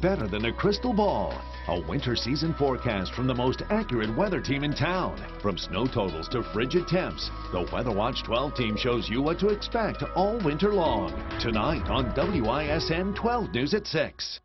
better than a crystal ball. A winter season forecast from the most accurate weather team in town. From snow totals to frigid temps, the Weather Watch 12 team shows you what to expect all winter long. Tonight on WISN 12 News at 6.